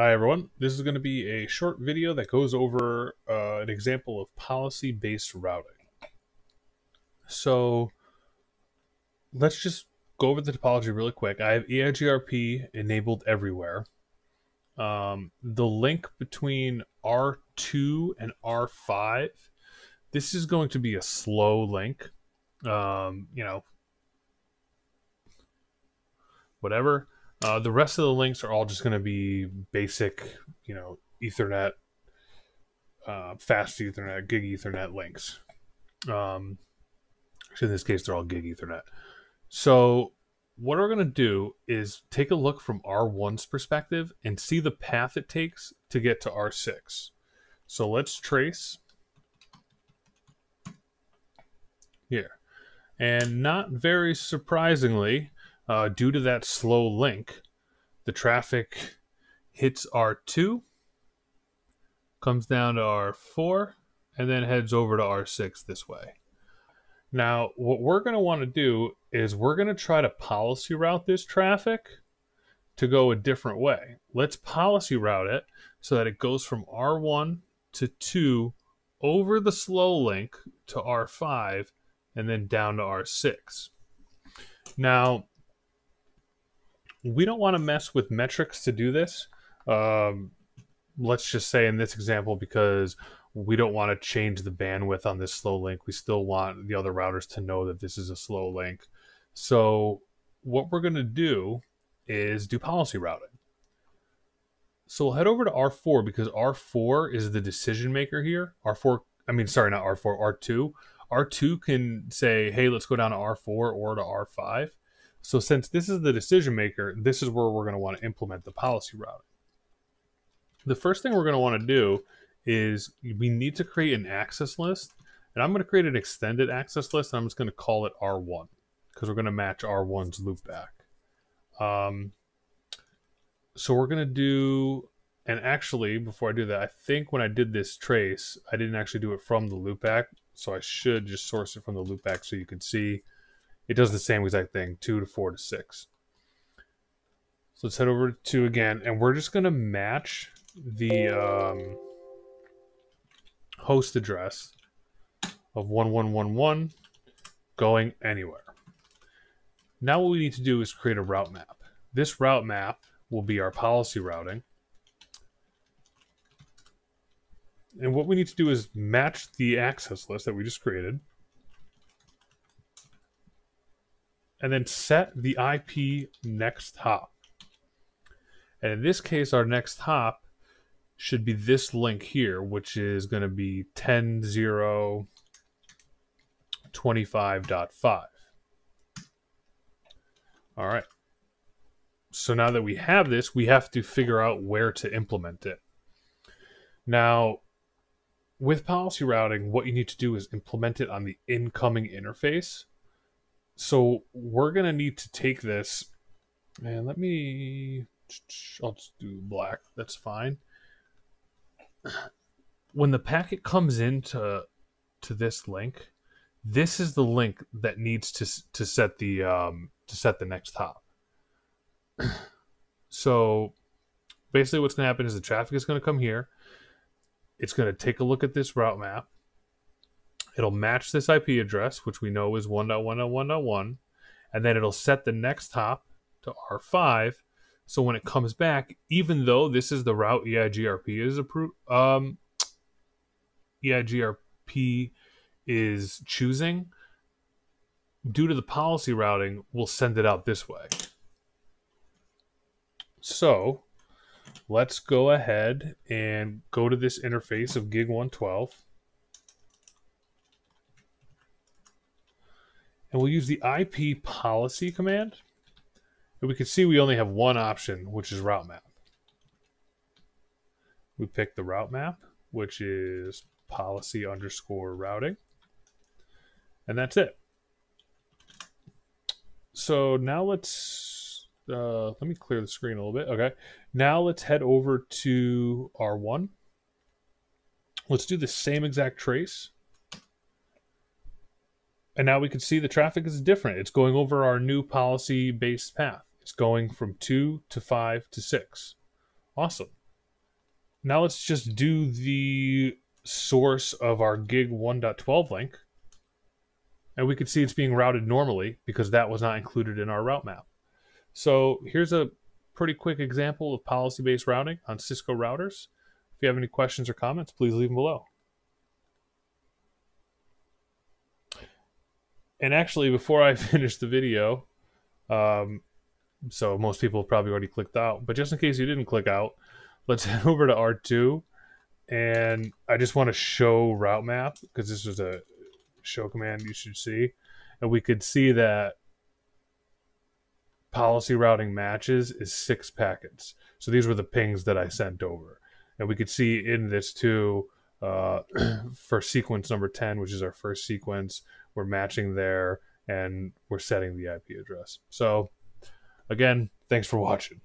Hi everyone, this is going to be a short video that goes over uh, an example of policy-based routing. So let's just go over the topology really quick. I have EIGRP enabled everywhere. Um, the link between R2 and R5, this is going to be a slow link. Um, you know, whatever. Uh, the rest of the links are all just going to be basic, you know, Ethernet, uh, fast Ethernet, gig Ethernet links. Um, in this case, they're all gig Ethernet. So what we're going to do is take a look from R1's perspective and see the path it takes to get to R6. So let's trace here. And not very surprisingly, uh, due to that slow link, the traffic hits R2, comes down to R4, and then heads over to R6 this way. Now, what we're going to want to do is we're going to try to policy route this traffic to go a different way. Let's policy route it so that it goes from R1 to 2 over the slow link to R5 and then down to R6. Now, we don't want to mess with metrics to do this. Um, let's just say in this example, because we don't want to change the bandwidth on this slow link, we still want the other routers to know that this is a slow link. So what we're going to do is do policy routing. So we'll head over to R4 because R4 is the decision maker here. R4, I mean, sorry, not R4, R2. R2 can say, hey, let's go down to R4 or to R5. So since this is the decision maker, this is where we're going to want to implement the policy routing. The first thing we're going to want to do is we need to create an access list. And I'm going to create an extended access list. And I'm just going to call it R1 because we're going to match R1's loopback. Um, so we're going to do, and actually, before I do that, I think when I did this trace, I didn't actually do it from the loopback. So I should just source it from the loopback so you can see it does the same exact thing, two to four to six. So let's head over to again, and we're just gonna match the um, host address of 1111 going anywhere. Now what we need to do is create a route map. This route map will be our policy routing. And what we need to do is match the access list that we just created and then set the IP next hop. And in this case, our next hop should be this link here, which is going to be 10.0.25.5. All right. So now that we have this, we have to figure out where to implement it. Now, with policy routing, what you need to do is implement it on the incoming interface so we're gonna need to take this, and let me. I'll just do black. That's fine. When the packet comes into to this link, this is the link that needs to to set the um, to set the next hop. so basically, what's going to happen is the traffic is going to come here. It's going to take a look at this route map It'll match this IP address, which we know is 1.1.1.1, and then it'll set the next hop to R5. So when it comes back, even though this is the route EIGRP is approved, um, EIGRP is choosing, due to the policy routing, we'll send it out this way. So let's go ahead and go to this interface of Gig 112. And we'll use the IP policy command. And we can see we only have one option, which is route map. We pick the route map, which is policy underscore routing. And that's it. So now let's, uh, let me clear the screen a little bit. Okay. Now let's head over to R1. Let's do the same exact trace and now we can see the traffic is different. It's going over our new policy based path. It's going from two to five to six. Awesome. now let's just do the source of our gig 1.12 link. And we can see it's being routed normally because that was not included in our route map. So here's a pretty quick example of policy-based routing on Cisco routers. If you have any questions or comments, please leave them below. And actually, before I finish the video, um, so most people probably already clicked out, but just in case you didn't click out, let's head over to R2 and I just want to show route map because this was a show command you should see. And we could see that policy routing matches is six packets. So these were the pings that I sent over. And we could see in this too, uh, for sequence number 10, which is our first sequence, we're matching there and we're setting the IP address. So again, thanks for watching.